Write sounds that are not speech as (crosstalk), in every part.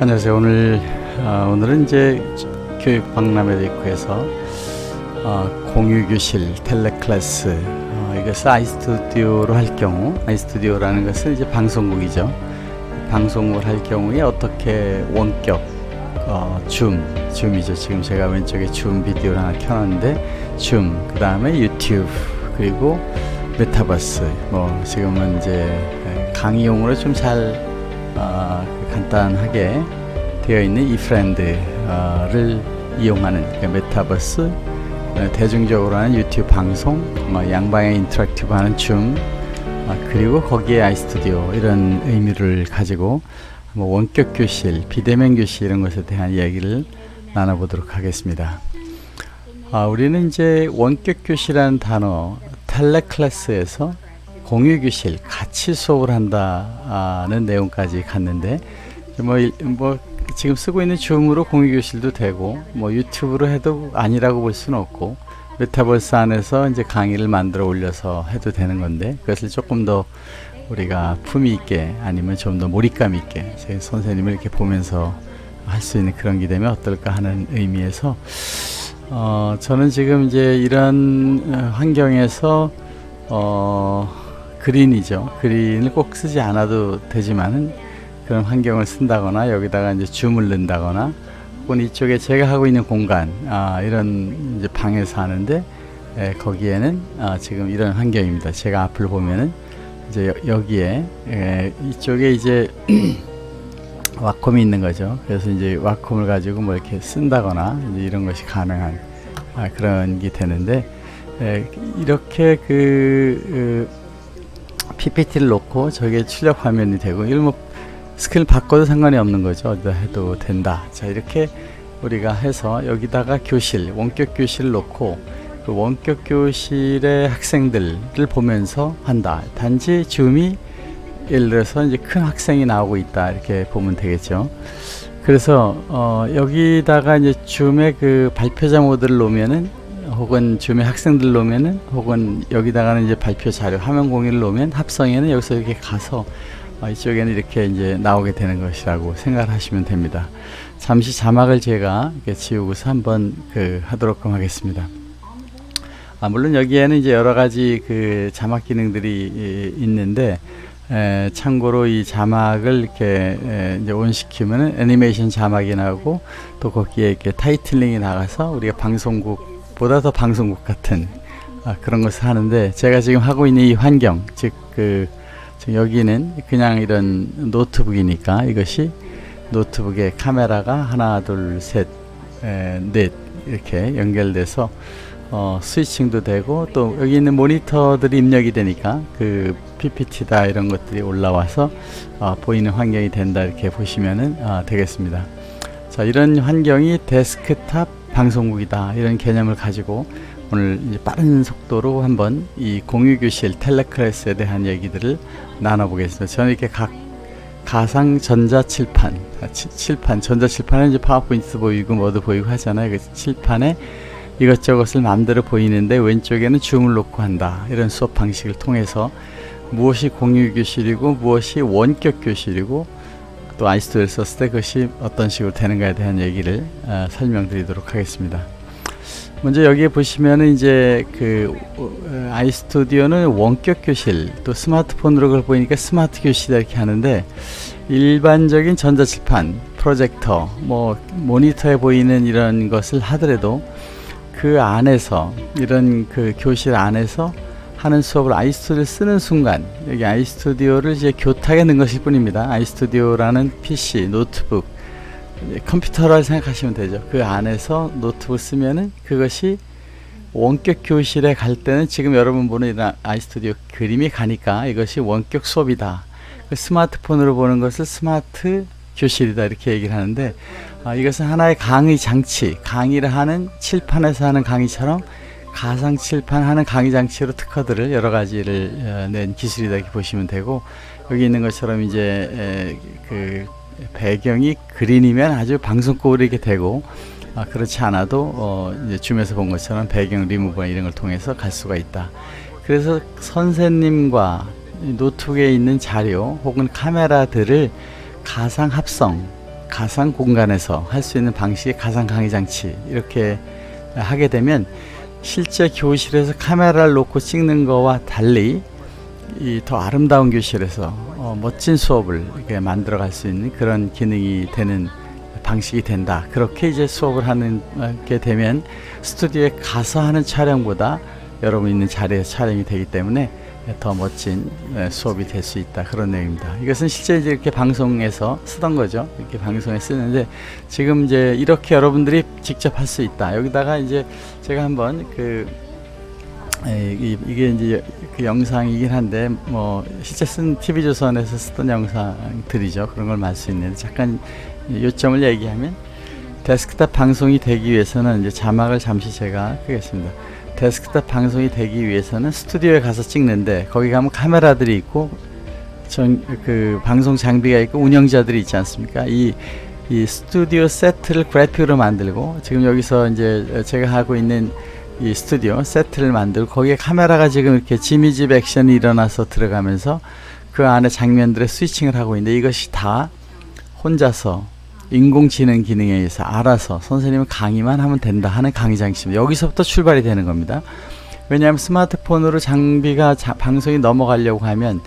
안녕하세요. 오늘 어, 오늘은 이제 교육 박람회 대구에서 어, 공유 교실 텔레클래스 어, 이것을 아이스튜디오로 할 경우 아이스튜디오라는 것은 이제 방송국이죠. 방송을 할 경우에 어떻게 원격 어, 줌 줌이죠. 지금 제가 왼쪽에 줌 비디오를 하나 켜놨는데 줌 그 다음에 유튜브 그리고 메타버스 뭐 지금은 이제 강의용으로 좀잘 어, 간단하게 되어 있는 이프랜드를 이용하는 그러니까 메타버스 어, 대중적으로 하는 유튜브 방송 뭐 양방향 interactive 하는 줌 어, 그리고 거기에 iStudio 이런 의미를 가지고 뭐 원격 교실 비대면 교실 이런 것에 대한 이야기를 나눠보도록 하겠습니다. 아, 우리는 이제 원격 교실이라는 단어 teleclass에서 공유 교실 같이 수업을 한다는 내용까지 갔는데 뭐, 뭐 지금 쓰고 있는 줌으로 공유 교실도 되고 뭐 유튜브로 해도 아니라고 볼 수는 없고 메타버스 안에서 이제 강의를 만들어 올려서 해도 되는 건데 그것을 조금 더 우리가 품위 있게 아니면 좀 더 몰입감 있게 제 선생님을 이렇게 보면서 할 수 있는 그런 게 되면 어떨까 하는 의미에서 어 저는 지금 이제 이런 환경에서 어 그린이죠. 그린을 꼭 쓰지 않아도 되지만은 그런 환경을 쓴다거나 여기다가 이제 넣는다거나 혹은 이쪽에 제가 하고 있는 공간 아, 이런 이제 방에서 하는데 에, 거기에는 아, 지금 이런 환경입니다. 제가 앞을 보면은 이제 여, 기에 에, 이쪽에 이제 (clears throat) 와콤이 있는 거죠. 그래서 이제 와콤을 가지고 뭐 이렇게 쓴다거나 이런 것이 가능한 아, 그런 게 되는데 에, 이렇게 그, 그 PPT를 놓고 저게 출력 화면이 되고 뭐 스크린 바꿔도 상관이 없는 거죠. 어디다 해도 된다. 자 이렇게 우리가 해서 여기다가 교실 원격 교실을 놓고 그 원격 교실의 학생들을 보면서 한다. 단지 줌이 예를 들어서 이제 큰 학생이 나오고 있다 이렇게 보면 되겠죠. 그래서 어 여기다가 이제 줌의 그 발표자 모드를 놓으면은 혹은 줌에 학생들 놓으면은 혹은 여기다가는 이제 발표 자료 화면 공유를 놓으면 합성에는 여기서 이렇게 가서 어, 이쪽에는 이렇게 이제 나오게 되는 것이라고 생각을 하시면 됩니다. 잠시 자막을 제가 지우고서 한번 그 하도록 하겠습니다. 아, 물론 여기에는 이제 여러 가지 그 자막 기능들이 있는데 에, 참고로 이 자막을 이렇게 에, 이제 온 시키면 애니메이션 자막이 나오고 또 거기에 이렇게 타이틀링이 나가서 우리가 방송국 보다 더 방송국 같은 아, 그런 것을 하는데 제가 지금 하고 있는 이 환경 즉 그 여기는 그냥 이런 노트북이니까 이것이 노트북에 카메라가 하나 둘셋넷 이렇게 연결돼서 어, 스위칭도 되고 또 여기 있는 모니터들이 입력이 되니까 그 PPT다 이런 것들이 올라와서 어, 보이는 환경이 된다 이렇게 보시면 어, 되겠습니다. 자 이런 환경이 데스크탑 방송국이다 이런 개념을 가지고 오늘 빠른 속도로 한번 이 공유교실 teleclass에 대한 얘기들을 나눠보겠습니다. 저는 이렇게 각 가상 전자 칠판, 아, 칠판, 전자 칠판은 이제 파워포인트 보이고 뭐도 보이고 하잖아요. 그 칠판에 이것저것을 마음대로 보이는데 왼쪽에는 줌을 놓고 한다. 이런 수업 방식을 통해서 무엇이 공유교실이고 무엇이 원격 교실이고 또 아이스토리를 썼을 때 그것이 어떤 식으로 되는가에 대한 얘기를 어, 설명드리도록 하겠습니다. 먼저 여기에 보시면은 이제 그 어, 아이스튜디오는 원격 교실 또 스마트폰으로 그걸 보이니까 스마트 교실이다 이렇게 하는데 일반적인 전자칠판 프로젝터 뭐 모니터에 보이는 이런 것을 하더라도 그 안에서 이런 그 교실 안에서 하는 수업을 iStudio를 쓰는 순간 여기 iStudio를 이제 교탁에 넣은 것일 뿐입니다. iStudio라는 PC, 노트북, 컴퓨터를 생각하시면 되죠. 그 안에서 노트북 쓰면은 그것이 원격 교실에 갈 때는 지금 여러분 보는 iStudio 그림이 가니까 이것이 원격 수업이다. 그 스마트폰으로 보는 것을 스마트 교실이다 이렇게 얘기를 하는데 아, 이것은 하나의 강의 장치, 강의를 하는 칠판에서 하는 강의처럼 가상 칠판하는 강의 장치로 특허들을 여러 가지를 어, 낸 기술이다 이렇게 보시면 되고 여기 있는 것처럼 이제 그 배경이 그린이면 아주 방송국으로 이렇게 되고 아, 그렇지 않아도 어, 이제 줌에서 본 것처럼 배경 리무버 이런 걸 통해서 갈 수가 있다. 그래서 선생님과 노트북에 있는 자료 혹은 카메라들을 가상 합성 가상 공간에서 할 수 있는 방식의 가상 강의 장치 이렇게 하게 되면 실제 교실에서 카메라를 놓고 찍는 거와 달리 이 더 아름다운 교실에서 어, 멋진 수업을 이렇게 만들어 갈 수 있는 그런 기능이 되는 방식이 된다. 그렇게 이제 수업을 하는 게 되면 스튜디오에 가서 하는 촬영보다 여러분 있는 자리에서 촬영이 되기 때문에 더 멋진 수업이 될 수 있다 그런 내용입니다. 이것은 실제 이제 이렇게 방송에서 쓰던 거죠. 이렇게 방송에 쓰는데 지금 이제 이렇게 여러분들이 직접 할 수 있다. 여기다가 이제 제가 한번 그 에, 이게 이제 그 영상이긴 한데 뭐 실제 쓴 TV 조선에서 쓰던 영상들이죠. 그런 걸 말 수 있는데 잠깐 요점을 얘기하면 데스크탑 방송이 되기 위해서는 이제 자막을 잠시 제가 끄겠습니다. 데스크탑 방송이 되기 위해서는 스튜디오에 가서 찍는데 거기 가면 카메라들이 있고 전 그 방송 장비가 있고 운영자들이 있지 않습니까? 이, 이 스튜디오 세트를 그래픽으로 만들고 지금 여기서 이제 제가 하고 있는 이 스튜디오 세트를 만들고 거기에 카메라가 지금 이렇게 지미집 액션이 일어나서 들어가면서 그 안에 장면들의 스위칭을 하고 있는데 이것이 다 혼자서 인공지능 기능에 의해서 알아서 선생님은 강의만 하면 된다 하는 강의 장치입니다. 여기서부터 출발이 되는 겁니다. 왜냐하면 스마트폰으로 장비가 자, 방송이 넘어가려고 하면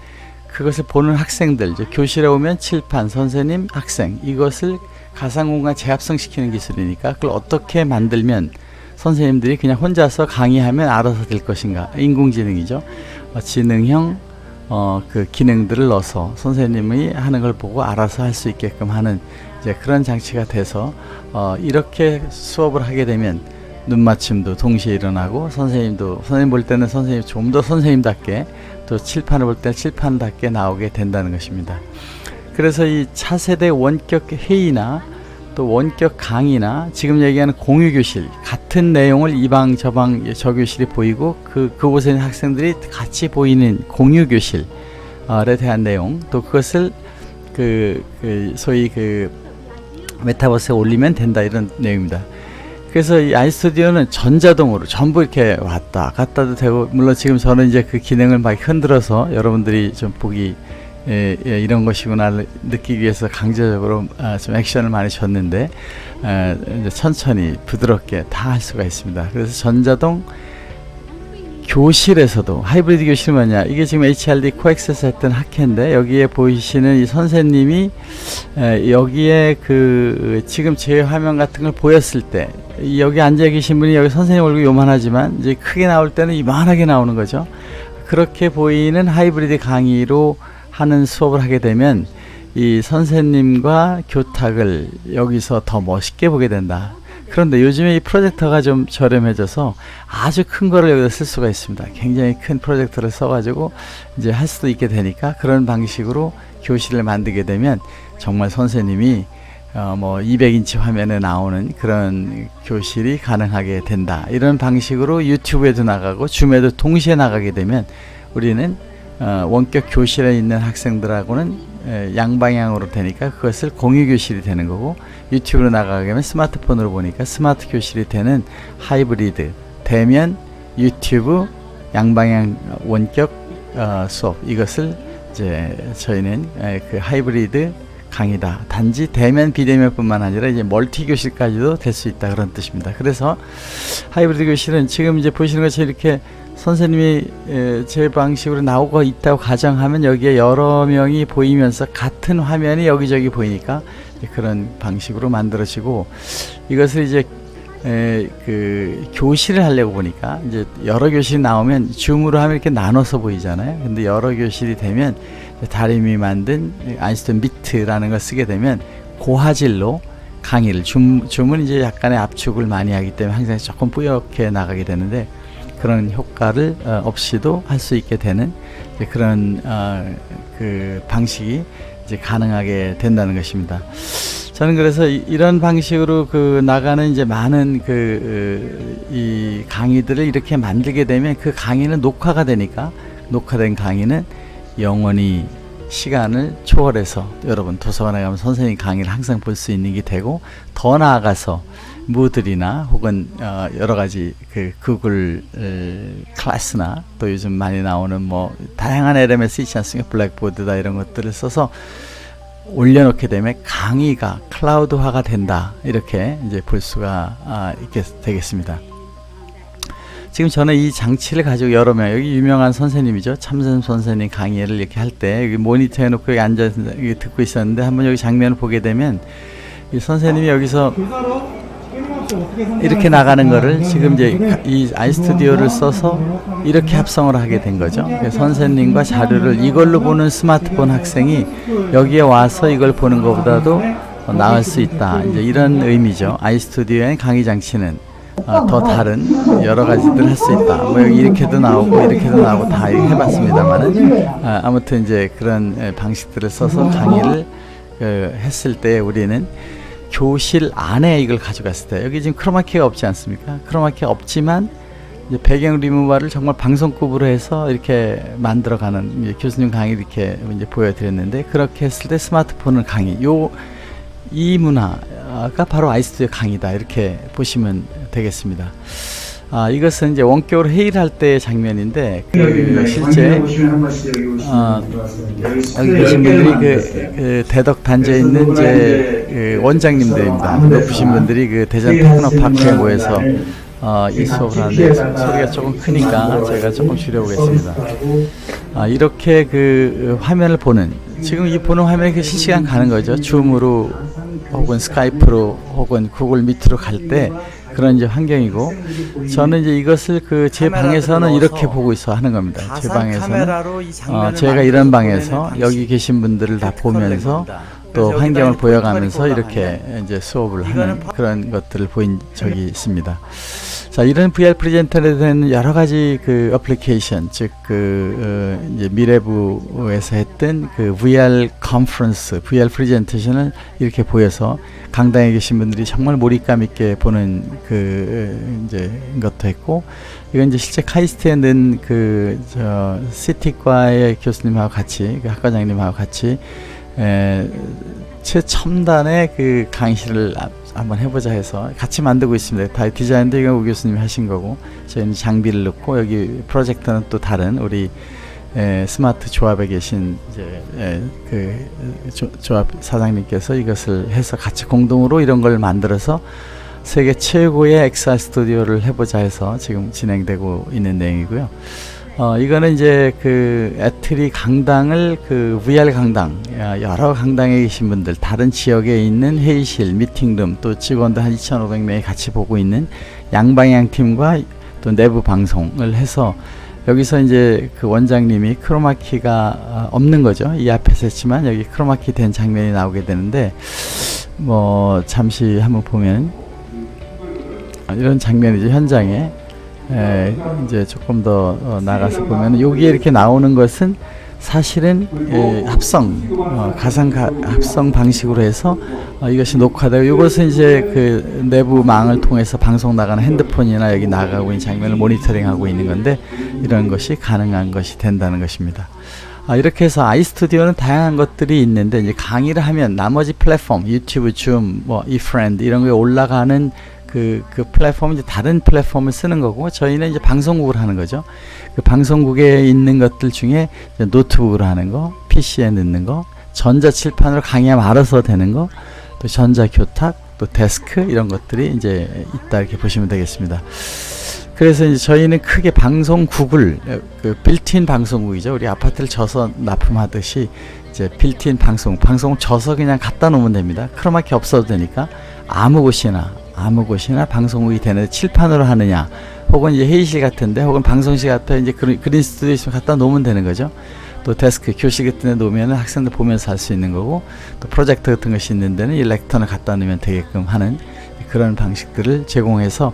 그것을 보는 학생들, 교실에 오면 칠판, 선생님, 학생 이것을 가상공간 재합성 시키는 기술이니까 그걸 어떻게 만들면 선생님들이 그냥 혼자서 강의하면 알아서 될 것인가 인공지능이죠. 어, 지능형 어, 그 기능들을 넣어서 선생님이 하는 걸 보고 알아서 할 수 있게끔 하는 이제 그런 장치가 돼서 어, 이렇게 수업을 하게 되면 눈 맞춤도 동시에 일어나고 선생님도 선생님 볼 때는 선생님 좀 더 선생님답게 또 칠판을 볼 때는 칠판답게 나오게 된다는 것입니다. 그래서 이 차세대 원격 회의나 또 원격 강의나 지금 얘기하는 공유 교실 같은 내용을 이방 저방 저 교실이 보이고 그 그곳에 있는 학생들이 같이 보이는 공유 교실에 대한 내용 또 그것을 그, 그 소위 그 메타버스에 올리면 된다 이런 내용입니다. 그래서 이 아이스튜디오는 전자동으로 전부 이렇게 왔다 갔다도 되고 물론 지금 저는 이제 그 기능을 막 흔들어서 여러분들이 좀 보기 예, 예, 이런 것이구나 느끼기 위해서 강제적으로 아, 좀 액션을 많이 줬는데 아, 천천히 부드럽게 다 할 수가 있습니다. 그래서 전자동 교실에서도 하이브리드 교실 뭐냐 이게 지금 HRD 코엑스에서 했던 학회인데 여기에 보이시는 이 선생님이 에, 여기에 그 지금 제 화면 같은 걸 보였을 때 여기 앉아 계신 분이 여기 선생님 얼굴 요만하지만 이제 크게 나올 때는 이만하게 나오는 거죠 그렇게 보이는 하이브리드 강의로 하는 수업을 하게 되면 이 선생님과 교탁을 여기서 더 멋있게 보게 된다 그런데 요즘에 이 프로젝터가 좀 저렴해져서 아주 큰 거를 여기다 쓸 수가 있습니다. 굉장히 큰 프로젝터를 써가지고 이제 할 수도 있게 되니까 그런 방식으로 교실을 만들게 되면 정말 선생님이 어뭐 200인치 화면에 나오는 그런 교실이 가능하게 된다. 이런 방식으로 유튜브에도 나가고 줌에도 동시에 나가게 되면 우리는 어 원격 교실에 있는 학생들하고는 양방향으로 되니까 그것을 공유 교실이 되는 거고 유튜브로 나가게 되면 스마트폰으로 보니까 스마트 교실이 되는 하이브리드 대면 유튜브 양방향 원격 어, 수업 이것을 이제 저희는 그 하이브리드 강의다. 단지 대면 비대면뿐만 아니라 이제 멀티 교실까지도 될 수 있다 그런 뜻입니다. 그래서 하이브리드 교실은 지금 이제 보시는 것처럼 이렇게 선생님이 제 방식으로 나오고 있다고 가정하면 여기에 여러 명이 보이면서 같은 화면이 여기저기 보이니까 그런 방식으로 만들어지고 이것을 이제 에, 그 교실을 하려고 보니까 이제 여러 교실이 나오면 줌으로 하면 이렇게 나눠서 보이잖아요. 근데 여러 교실이 되면 다림이 만든 아인슈타인 미트라는 걸 쓰게 되면 고화질로 강의를 줌, 줌은 이제 약간의 압축을 많이 하기 때문에 항상 조금 뿌옇게 나가게 되는데 그런 효과를 어, 없이도 할 수 있게 되는 그런 어, 그 방식이 이제 가능하게 된다는 것입니다. 저는 그래서 이런 방식으로 그 나가는 이제 많은 그이 어, 강의들을 이렇게 만들게 되면 그 강의는 녹화가 되니까 녹화된 강의는 영원히 시간을 초월해서 여러분 도서관에 가면 선생님 강의를 항상 볼 수 있는 게 되고 더 나아가서 무들이나 혹은 어 여러 가지 그 구글 클래스나 또 요즘 많이 나오는 뭐 다양한 LMS 있지 않습니까 블랙보드다 이런 것들을 써서 올려놓게 되면 강의가 클라우드화가 된다 이렇게 이제 볼 수가 아, 있게 되겠습니다. 지금 저는 이 장치를 가지고 여러 명 여기 유명한 선생님이죠 참선 선생님 강의를 이렇게 할 때 여기 모니터 해놓고 여기 앉아서 여기 듣고 있었는데 한번 여기 장면을 보게 되면 이 선생님이 여기서 이렇게 나가는 거를 지금 이제 이 아이스튜디오를 써서 이렇게 합성을 하게 된 거죠. 선생님과 자료를 이걸로 보는 스마트폰 학생이 여기에 와서 이걸 보는 것보다도 나을 수 있다. 이제 이런 의미죠. 아이스튜디오의 강의 장치는 어, 더 다른 여러 가지들 할 수 있다. 뭐 이렇게도 나오고 이렇게도 나오고 다 해봤습니다만은 아, 아무튼 이제 그런 방식들을 써서 강의를 그, 했을 때 우리는 교실 안에 이걸 가져갔을 때 여기 지금 크로마키가 없지 않습니까? 크로마키가 없지만 배경 리무버를 정말 방송급으로 해서 이렇게 만들어가는 교수님 강의 이렇게 이제 보여드렸는데 그렇게 했을 때 스마트폰을 강의 요 이 문화가 바로 아이스튜디오 강의다 이렇게 보시면 되겠습니다. 아, 이것은 이제 원격으로 회의를 할 때의 장면인데 그 실제 어, 여기 계신 분들이 그, 그 대덕 단지에 있는 이제 그 원장님들입니다. 높으신 분들이 그 대전 테크노파크에 모여서 어, 이 수업을 하는데 소리가 조금 크니까 제가 조금 줄여보겠습니다. 아, 이렇게 그 화면을 보는 지금 이 보는 화면이 실시간 가는 거죠. 줌으로 혹은 스카이프로 혹은 구글 미트로 갈때 그런 이제 환경이고 저는 이제 이것을 그 제 방에서는 이렇게 보고 있어 하는 겁니다. 제 방에서는 어, 제가 이런 방에서 여기 계신 분들을 다 보면서 또 환경을 보여가면서 이렇게 이제 수업을 하는 그런 것들을 보인 적이 있습니다. 자, 이런 VR 프레젠터에 대한 여러 가지 그 어플리케이션, 즉, 그, 어, 이제 미래부에서 했던 그 VR 컨퍼런스, VR 프레젠테이션을 이렇게 보여서 강당에 계신 분들이 정말 몰입감 있게 보는 그, 이제, 것도 했고, 이건 이제 실제 카이스트에 있는 그, 저, 시티과의 교수님하고 같이, 그 학과장님하고 같이, 에, 최첨단의 그 강의실을 한번 해보자 해서 같이 만들고 있습니다. 다 디자인도 이거 우 교수님이 하신 거고 저희는 장비를 넣고 여기 프로젝터는 또 다른 우리 에, 스마트 조합에 계신 이제 에, 그 조, 조합 사장님께서 이것을 해서 같이 공동으로 이런 걸 만들어서 세계 최고의 엑사 스튜디오를 해보자 해서 지금 진행되고 있는 내용이고요. 어, 이거는 이제 그 ETRI 강당을 그 VR 강당, 여러 강당에 계신 분들, 다른 지역에 있는 회의실, 미팅룸, 또 직원들 한 2,500명이 같이 보고 있는 양방향 팀과 또 내부 방송을 해서 여기서 이제 그 원장님이 크로마키가 어, 없는 거죠. 이 앞에서 했지만 여기 크로마키 된 장면이 나오게 되는데 뭐 잠시 한번 보면 이런 장면이죠. 현장에 에, 이제 조금 더 어, 나가서 보면 여기에 이렇게 나오는 것은 사실은 에, 합성 어, 가상 가, 합성 방식으로 해서 어, 이것이 녹화되고 이것은 이제 그 내부 망을 통해서 방송 나가는 핸드폰이나 여기 나가고 있는 장면을 모니터링하고 있는 건데 이런 것이 가능한 것이 된다는 것입니다. 아, 이렇게 해서 iStudio는 다양한 것들이 있는데 이제 강의를 하면 나머지 플랫폼 유튜브, 줌, 뭐 이프랜드 이런 거에 올라가는 그, 그 플랫폼은 이제 다른 플랫폼을 쓰는 거고, 저희는 이제 방송국을 하는 거죠. 그 방송국에 있는 것들 중에 노트북으로 하는 거, PC에 넣는 거, 전자칠판으로 강의하면 알아서 되는 거, 또 전자교탁, 또 데스크, 이런 것들이 이제 있다 이렇게 보시면 되겠습니다. 그래서 이제 저희는 크게 방송국을, 그 빌트인 방송국이죠. 우리 아파트를 져서 납품하듯이 이제 빌트인 방송, 방송 져서 그냥 갖다 놓으면 됩니다. 크로마키 없어도 되니까 아무 곳이나 아무 곳이나 방송국이 되는데 칠판으로 하느냐 혹은 이제 회의실 같은데 혹은 방송실 같은 이제 그린, 그린 스튜디오 있으면 갖다 놓으면 되는 거죠. 또 데스크 교실 같은 데 놓으면 학생들 보면서 할 수 있는 거고 또 프로젝터 같은 것이 있는 데는 이 lectern을 갖다 놓으면 되게끔 하는 그런 방식들을 제공해서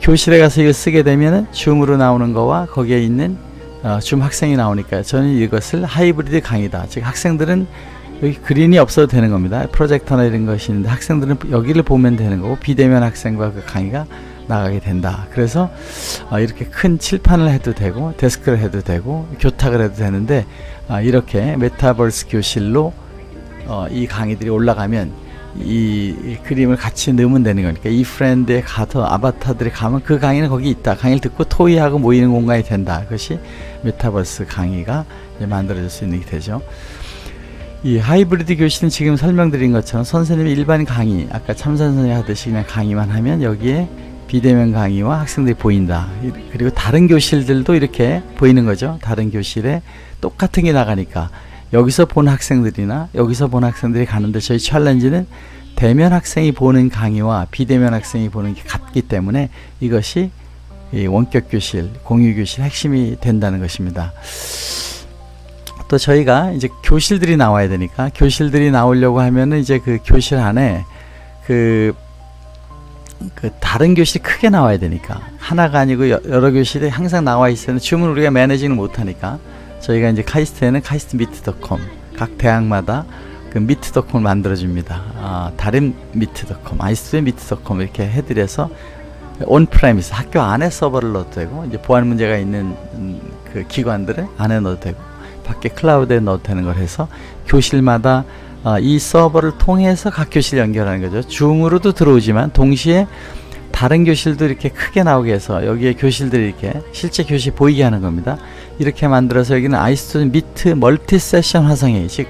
교실에 가서 이걸 쓰게 되면은 줌으로 나오는 거와 거기에 있는 어, 줌 학생이 나오니까 저는 이것을 하이브리드 강의다. 즉 학생들은 여기 그린이 없어도 되는 겁니다. 프로젝터나 이런 것이 있는데 학생들은 여기를 보면 되는 거고 비대면 학생과 그 강의가 나가게 된다. 그래서 어, 이렇게 큰 칠판을 해도 되고 데스크를 해도 되고 교탁을 해도 되는데 어, 이렇게 메타버스 교실로 어, 이 강의들이 올라가면 이, 이, 그림을 같이 넣으면 되는 거니까 이프랜드에 가서 아바타들이 가면 그 강의는 거기 있다. 강의를 듣고 토의하고 모이는 공간이 된다. 그것이 메타버스 강의가 만들어질 수 있는 게 되죠. 이 하이브리드 교실은 지금 설명드린 것처럼 선생님이 일반 강의 아까 참선선생님 하듯이 그냥 강의만 하면 여기에 비대면 강의와 학생들이 보인다. 그리고 다른 교실들도 이렇게 보이는 거죠. 다른 교실에 똑같은 게 나가니까. 여기서 본 학생들이나 여기서 본 학생들이 가는데 저희 챌린지는 대면 학생이 보는 강의와 비대면 학생이 보는 게 같기 때문에 이것이 원격 교실, 공유 교실 핵심이 된다는 것입니다. 또 저희가 이제 교실들이 나와야 되니까 교실들이 나오려고 하면은 이제 그 교실 안에 그, 그 다른 교실이 크게 나와야 되니까 하나가 아니고 여러 교실이 항상 나와 있으면 주문 우리가 매니징을 못하니까 저희가 이제 카이스트에는 카이스트 미트닷컴 각 대학마다 그 미트닷컴을 만들어줍니다. 아, 다른 미트닷컴, 아이스트의 미트닷컴 이렇게 해드려서 온프레미스 학교 안에 서버를 넣어도 되고 이제 보안 문제가 있는 음, 그 기관들을 안에 넣어도 되고 밖에 클라우드에 되는 걸 해서 교실마다 어, 이 서버를 통해서 각 교실 연결하는 거죠. 줌으로도 들어오지만 동시에 다른 교실도 이렇게 크게 나오게 해서 여기에 교실들이 이렇게 실제 교실 보이게 하는 겁니다. 이렇게 만들어서 여기는 아이스토 Meet multi session 화상회의 즉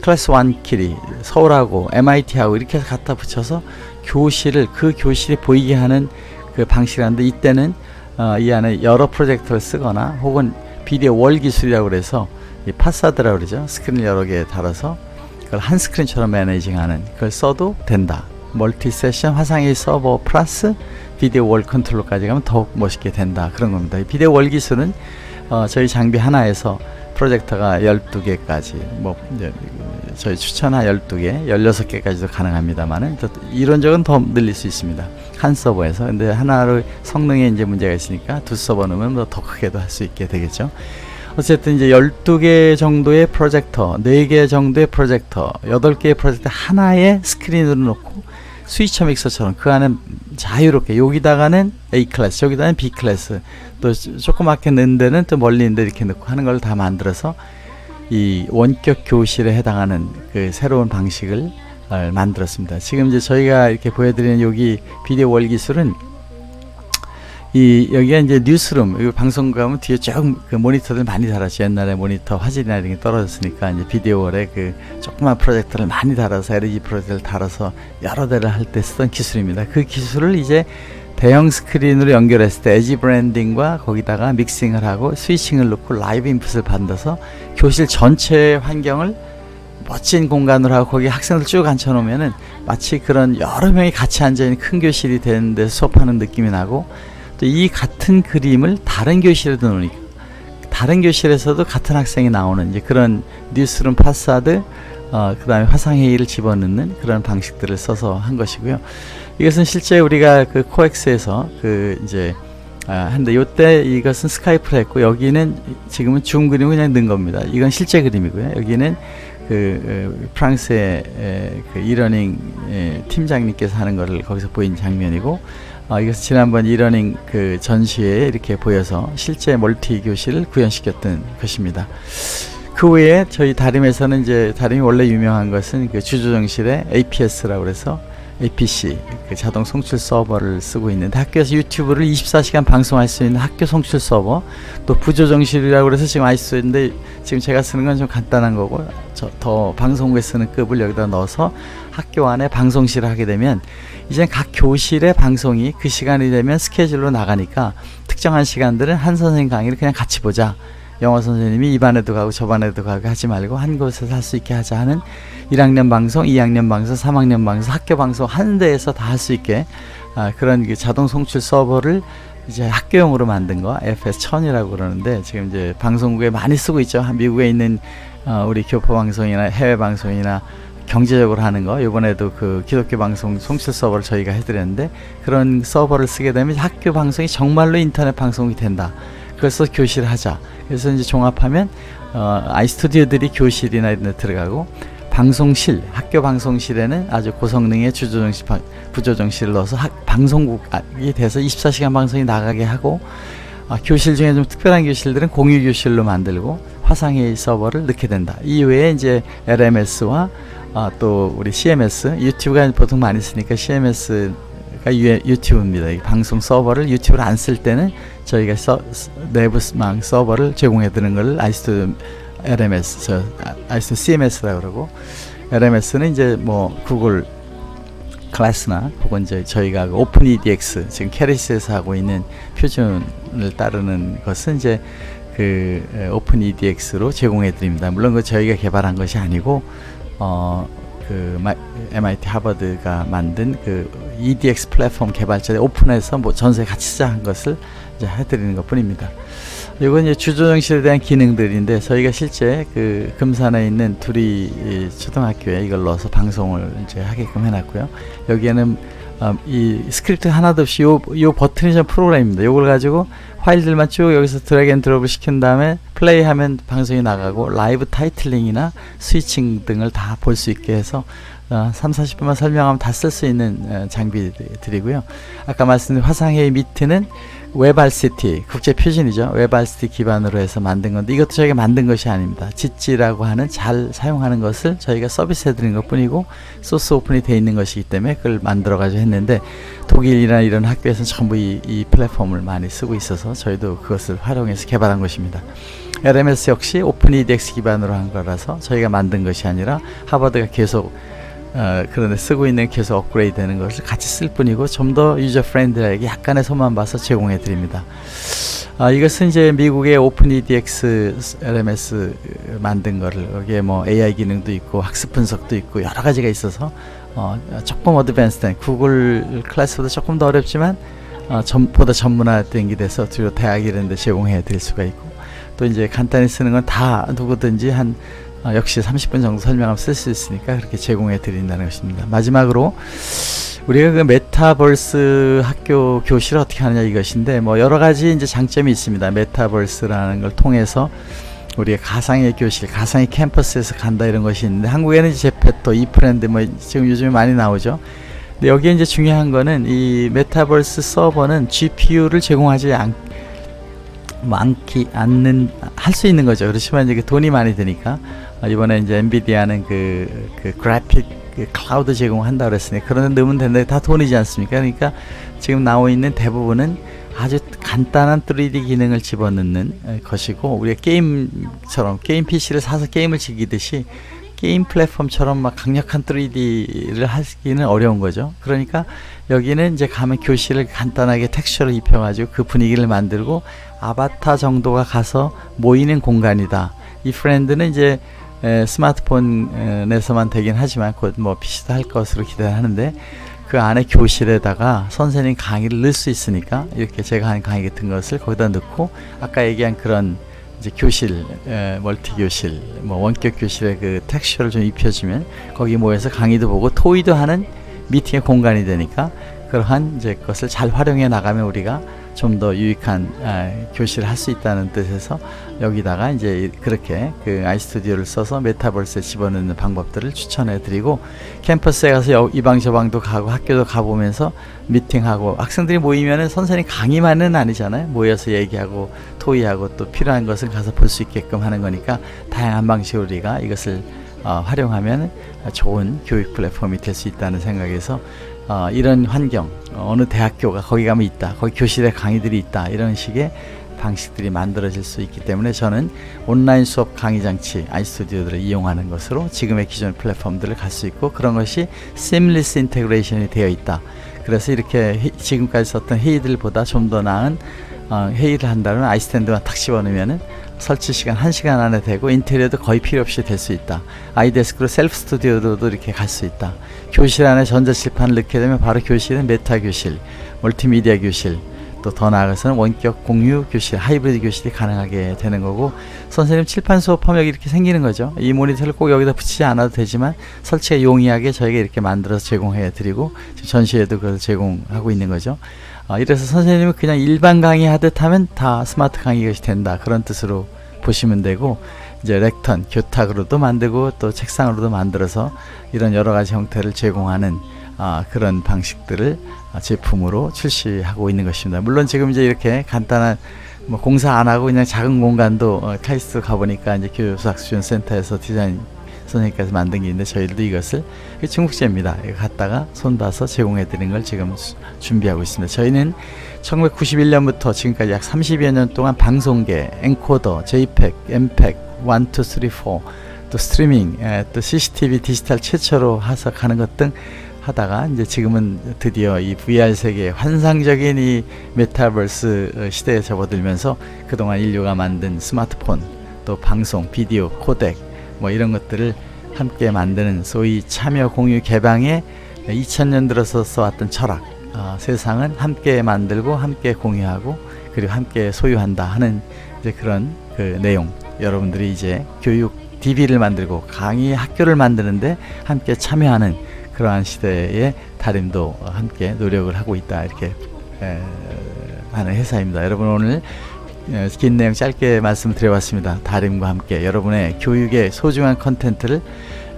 클래스 1끼리 서울하고 MIT하고 이렇게 갖다 붙여서 교실을 그 교실이 보이게 하는 그 방식이라는데 이때는 어, 이 안에 여러 프로젝터를 쓰거나 혹은 video wall 기술이라고 그래서 이 파사드라고 그러죠. 스크린 여러 개 달아서 그걸 한 스크린처럼 managing하는 그걸 써도 된다. multi session 화상회의 서버 플러스 video wall 컨트롤까지 가면 더욱 멋있게 된다. 그런 겁니다. video wall 기술은 어, 저희 장비 하나에서 프로젝터가 12개까지 뭐 저희 추천한 12개, 16개까지도 가능합니다만은 이론적은 더 늘릴 수 있습니다. 한 서버에서. 근데 하나로 성능에 이제 문제가 있으니까 두 서버 넣으면 뭐더 크게도 할 수 있게 되겠죠. 어쨌든 이제 12개 정도의 프로젝터, 4개 정도의 프로젝터, 8개의 프로젝터 하나의 스크린으로 놓고 스위처 믹서처럼 그 안에 자유롭게 여기다가는 A class, 여기다가는 B class, 또 조그맣게 넣는 데는 또 멀리 있는 데 이렇게 넣고 하는 걸 다 만들어서 이 원격 교실에 해당하는 그 새로운 방식을 만들었습니다. 지금 이제 저희가 이렇게 보여드리는 여기 video wall 기술은 이 여기가 이제 newsroom 이 방송 가면 뒤에 쭉그 모니터들 많이 달았죠 옛날에 모니터 화질이나 이런 게 떨어졌으니까 이제 video wall에 그 조그만 프로젝터를 많이 달아서 LED 프로젝터를 달아서 여러 대를 할 때 쓰던 기술입니다. 그 기술을 이제 대형 스크린으로 연결했을 때 edge blending과 거기다가 믹싱을 하고 스위칭을 넣고 live input을 받아서 교실 전체 환경을 멋진 공간으로 하고 거기 학생들 쭉 앉혀놓으면은 마치 그런 여러 명이 같이 앉아있는 큰 교실이 되는데 수업하는 느낌이 나고 또 이 같은 그림을 다른 교실에도 놓으니까 다른 교실에서도 같은 학생이 나오는 이제 그런 뉴스룸 파사드 어, 그 다음에 화상회의를 집어넣는 그런 방식들을 써서 한 것이고요. 이것은 실제 우리가 그 코엑스에서 그 이제 아, 한데 요때 이것은 스카이프를 했고 여기는 지금은 줌 그림을 그냥 넣은 겁니다. 이건 실제 그림이고요. 여기는 그 프랑스의 그 이러닝 팀장님께서 하는 것을 거기서 보인 장면이고 어, 이것은 지난번 e-learning 그 전시회에 이렇게 보여서 실제 멀티 교실을 구현시켰던 것입니다. 그 외에 저희 다림에서는 이제 다림이 원래 유명한 것은 그 주조정실에 APS라고 그래서 APC 그 자동 송출 서버를 쓰고 있는데 학교에서 유튜브를 24시간 방송할 수 있는 학교 송출 서버 또 부조정실이라고 그래서 지금 아이스 인데 지금 제가 쓰는 건 좀 간단한 거고 더 방송국에 쓰는 급을 여기다 넣어서 학교 안에 방송실을 하게 되면 이제 각 교실의 방송이 그 시간이 되면 스케줄로 나가니까 특정한 시간들은 한 선생님 강의를 그냥 같이 보자. 영어 선생님이 이 반에도 가고 저 반에도 가고 하지 말고 한 곳에서 할 수 있게 하자 하는 1학년 방송, 2학년 방송, 3학년 방송, 학교 방송 한 데에서 다 할 수 있게 아, 그런 그 자동 송출 서버를 이제 학교용으로 만든 거 FS 1000이라고 그러는데 지금 이제 방송국에 많이 쓰고 있죠. 미국에 있는 어, 우리 교포 방송이나 해외 방송이나 경제적으로 하는 거 이번에도 그 기독교 방송 송출 서버를 저희가 해드렸는데 그런 서버를 쓰게 되면 학교 방송이 정말로 인터넷 방송이 된다. 그래서 교실을 하자. 그래서 이제 종합하면 어, 아이스튜디오들이 교실이나 이런 데 들어가고 방송실, 학교 방송실에는 아주 고성능의 주조정실, 부조정실을 넣어서 학, 방송국이 돼서 24시간 방송이 나가게 하고 아, 교실 중에 좀 특별한 교실들은 공유 교실로 만들고 화상회의 서버를 넣게 된다. 이외에 이제 LMS와 아, 또 우리 CMS 유튜브가 보통 많이 쓰니까 CMS가 유튜브입니다. 이 방송 서버를 유튜브를 안 쓸 때는 저희가 서, 내부망 서버를 제공해 드리는 걸 아이스토 LMS, 저 아이스 CMS라고 그러고 LMS는 이제 뭐 구글 클래스나 혹은 이제 저희가 그 Open edX 지금 KERIS에서 하고 있는 표준을 따르는 것은 이제 그 오픈 EDX로 제공해 드립니다. 물론 그 저희가 개발한 것이 아니고 어 그 MIT 하버드가 만든 그 EDX 플랫폼 개발자들 오픈해서 뭐 전세 같이 쓰자 것을 이제 해드리는 것 뿐입니다. 이건 이제 주조정실에 대한 기능들인데 저희가 실제 그 금산에 있는 두리 초등학교에 이걸 넣어서 방송을 이제 하게끔 해놨고요. 여기에는 어, 이 스크립트 하나도 없이 요, 요 버튼이 좀 프로그램입니다. 요걸 가지고 파일들만 쭉 여기서 drag and drop을 시킨 다음에 플레이하면 방송이 나가고 live titling이나 스위칭 등을 다 볼 수 있게 해서 어, 3, 40분만 설명하면 다 쓸 수 있는 어, 장비들이고요. 아까 말씀드린 화상회의 Meet는 WebRTC 국제 표준이죠. WebRTC 기반으로 해서 만든 건데 이것도 저희가 만든 것이 아닙니다. Jitsi라고 하는 잘 사용하는 것을 저희가 서비스해 드린 것 뿐이고 source open이 되어 있는 것이기 때문에 그걸 만들어 가지고 했는데 독일이나 이런 학교에서는 전부 이, 이 플랫폼을 많이 쓰고 있어서 저희도 그것을 활용해서 개발한 것입니다. LMS 역시 Open edX 기반으로 한 거라서 저희가 만든 것이 아니라 하버드가 계속 어, 그런데 쓰고 있는 계속 업그레이드 되는 것을 같이 쓸 뿐이고 좀 더 user friend하게 약간의 손만 봐서 제공해 드립니다. 아, 이것은 이제 미국의 Open edX LMS 만든 거를 여기에 뭐 AI 기능도 있고 학습 분석도 있고 여러 가지가 있어서 어, 조금 advanced된 구글 클래스보다 조금 더 어렵지만 어, 전, 보다 전문화된 게 돼서 주로 대학 이런 데 제공해 드릴 수가 있고 또 이제 간단히 쓰는 건 다 누구든지 한 어, 역시 30분 정도 설명하면 쓸 수 있으니까 그렇게 제공해 드린다는 것입니다. 마지막으로 우리가 그 메타버스 학교 교실을 어떻게 하느냐 이것인데 뭐 여러 가지 이제 장점이 있습니다. 메타버스라는 걸 통해서 우리가 가상의 교실, 가상의 캠퍼스에서 간다 이런 것이 있는데 한국에는 제페토, ifland 뭐 지금 요즘에 많이 나오죠. 근데 여기에 이제 중요한 거는 이 메타버스 서버는 GPU를 제공하지 않, 많기 않는 할 수 있는 거죠. 그렇지만 이게 돈이 많이 드니까 아, 이번에 이제 엔비디아는 그, 그 그래픽 그 클라우드 제공한다 그랬으니 그런 데 넣으면 되는데 다 돈이지 않습니까? 그러니까 지금 나오 있는 대부분은 아주 간단한 3D 기능을 집어넣는 것이고 우리가 게임처럼 게임 PC를 사서 게임을 즐기듯이 게임 플랫폼처럼 막 강력한 3D를 하기는 어려운 거죠. 그러니까 여기는 이제 가면 교실을 간단하게 텍스처를 입혀가지고 그 분위기를 만들고 아바타 정도가 가서 모이는 공간이다. ifland는 이제 에, 스마트폰에서만 되긴 하지만 곧 뭐 PC도 할 것으로 기대하는데 그 안에 교실에다가 선생님 강의를 넣을 수 있으니까 이렇게 제가 한 강의 같은 것을 거기다 넣고 아까 얘기한 그런 이제 교실, 에, 멀티 교실, 뭐 원격 교실에 그 텍스처를 좀 입혀주면 거기 모여서 강의도 보고 토의도 하는 미팅의 공간이 되니까 그러한 이제 것을 잘 활용해 나가면 우리가 좀 더 유익한 아, 교실을 할 수 있다는 뜻에서 여기다가 이제 그렇게 그 아이스튜디오를 써서 메타버스에 집어넣는 방법들을 추천해 드리고 캠퍼스에 가서 이방저 방도 가고 학교도 가보면서 미팅하고 학생들이 모이면은 선생님 강의만은 아니잖아요. 모여서 얘기하고 토의하고 또 필요한 것을 가서 볼 수 있게끔 하는 거니까 다양한 방식으로 우리가 이것을 어, 활용하면 좋은 교육 플랫폼이 될 수 있다는 생각에서 어, 이런 환경 어느 대학교가 거기 가면 있다 거기 교실에 강의들이 있다 이런 식의 방식들이 만들어질 수 있기 때문에 저는 온라인 수업 강의 장치 아이스튜디오들을 이용하는 것으로 지금의 기존 플랫폼들을 갈 수 있고 그런 것이 seamless integration이 되어 있다 그래서 이렇게 회, 지금까지 썼던 회의들보다 좀 더 나은 어, 회의를 한다면 iStand만 탁 집어넣으면은 설치 시간 1시간 안에 되고 인테리어도 거의 필요 없이 될 수 있다. iDesk로 셀프 스튜디오도 이렇게 갈 수 있다. 교실 안에 전자칠판을 넣게 되면 바로 교실은 메타 교실, 멀티미디어 교실, 또 더 나아가서는 원격 공유 교실, 하이브리드 교실이 가능하게 되는 거고 선생님 칠판 수업하면 이렇게 생기는 거죠. 이 모니터를 꼭 여기다 붙이지 않아도 되지만 설치가 용이하게 저희가 이렇게 만들어서 제공해 드리고 전시회도 그걸 제공하고 있는 거죠. 어, 이래서 선생님은 그냥 일반 강의 하듯 하면 다 스마트 강의가 된다 그런 뜻으로 보시면 되고 이제 lectern 교탁으로도 만들고 또 책상으로도 만들어서 이런 여러 가지 형태를 제공하는 아, 그런 방식들을 제품으로 출시하고 있는 것입니다. 물론 지금 이제 이렇게 간단한 뭐 공사 안 하고 그냥 작은 공간도 어, 카이스트 가보니까 이제 교수학습지원센터에서 디자인 선생님께서 만든 게 있는데 저희들도 이것을 중국제입니다. 이거 갖다가 손봐서 제공해 드리는 걸 지금 준비하고 있습니다. 저희는 1991년부터 지금까지 약 30여 년 동안 방송계, encoder, JPEG, MPEG, 1, 2, 3, 4, 또 스트리밍, 에, 또 CCTV 디지털 최초로 하석하는 것 등 하다가 이제 지금은 드디어 이 VR 세계 환상적인 이 메타버스 어, 시대에 접어들면서 그동안 인류가 만든 스마트폰, 또 방송, 비디오, 코덱 뭐 이런 것들을 함께 만드는 소위 참여 공유 개방의 2000년 들어서 써왔던 철학 어, 세상은 함께 만들고 함께 공유하고 그리고 함께 소유한다 하는 이제 그런 그 내용 여러분들이 이제 교육 DB를 만들고 강의 학교를 만드는데 함께 참여하는 그러한 시대에 다림도 함께 노력을 하고 있다 이렇게 에, 하는 회사입니다. 여러분 오늘 에, 긴 내용 짧게 말씀드려봤습니다. 다림과 함께 여러분의 교육의 소중한 컨텐츠를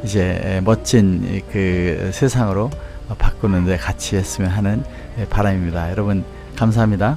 이제 에, 멋진 그 세상으로 바꾸는데 같이 했으면 하는 바람입니다. 여러분 감사합니다.